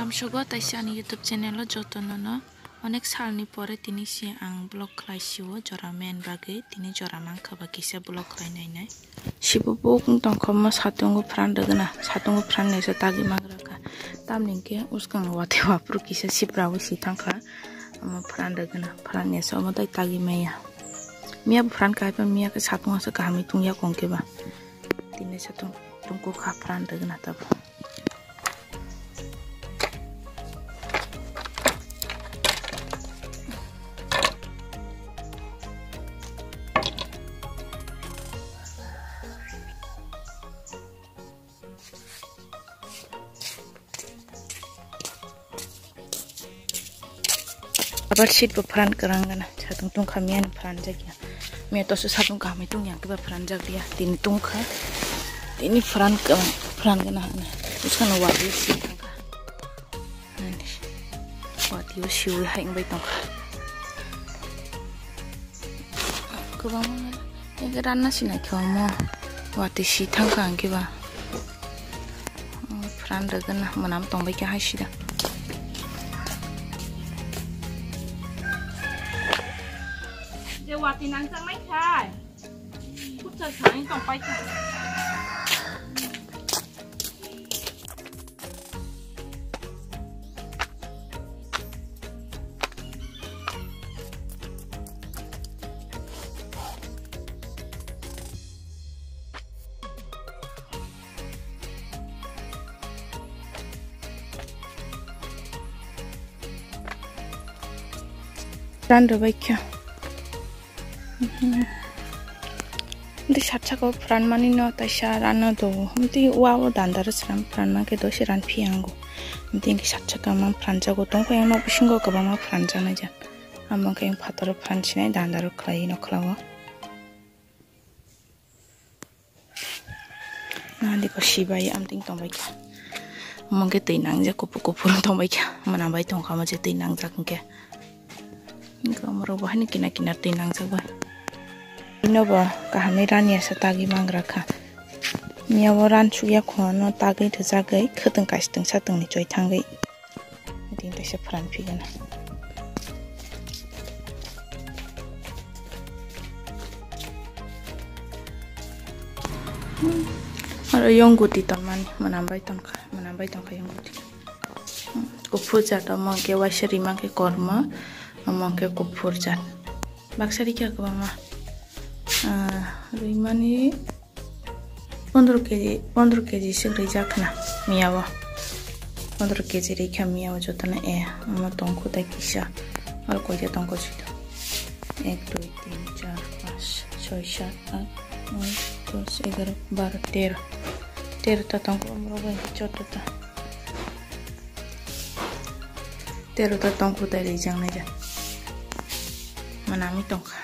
lamshogo taisi ani youtube channel o jotono no onek salni pore tini si ang blog klaisio joramen bagai tini joramangka ba kisa blog klainai nai Si bo kung tongko ma satungo pran satu satungo pran nesa tagi magraka tam ningke uskang wate wapru kisa siprawi sitangka ama pran dagana pran nesa oma tai tagi meya mia pran kaipa mia ke satungo sa kahami tungya kongke ba. Tini satu tungko ka pran dagana tabo. Abar shit ba pran karangana chatung tung khamian pran jagya me to su tung yang ba pran jagya tin tung kha ini pran ke pran kena na terus kan wadi si si ul hai ngai tangka ke bang ini ke dana si nak kau mo wadi si tong bai ke hai si da ดี๋ยววัดที่นั่งจะไม่ใช่พูดเจอสายต้องไปค่ะ Ndi chatcha ko pran mani no ta sha rana do. Ndi wa wa dandar sram pran ma ke do shi ran piango. Ndi ngi chatcha ka ma ja tong ko yang no bishin go ka ba ma ja na ja. Ka yang phatar pran chinai dandar khlai no khlawa. Na ndi ko shi bai am ting tong baikya. Amang ke teinang ja ko pu ko pu tong baikya. Mana bai tong ka ma je ja ke. Kina tinang sabar. Ino ba kahami rani asa tagi mangra ka. Mia wa ran chuya khono tagi thusa gai khuteng kai steng sa teng ni choi thang gai. Din ta se pran pi gana. Aro yong guti tamani manambai tongka manambai tongka yong guti. Ko puja ta mo ke wa shri ma ke korma amangke kupur jan baksari ke mama rimani 15 কেজি 15 কেজি সিগরি জাখনা মিয়াবা 15 কেজি রেখা মিয়াবা যতনা এ আমার টঙ্কু তাই কিসা আর কইতে টঙ্কু ছিল 1 2 3 4 5 6 7 8 9 10 11 12 13 13 টা টঙ্কু আমরা গাই চটটা 13 টা টঙ্কু তাই রে জাংনা যা manami tongka